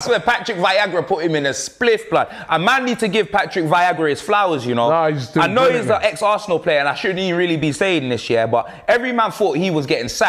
That's where Patrick Viagra put him in a spliff blood. A man need to give Patrick Viagra his flowers, you know. Nah, I know he's an ex-Arsenal player and I shouldn't even really be saying this, yeah, but every man thought he was getting sacked.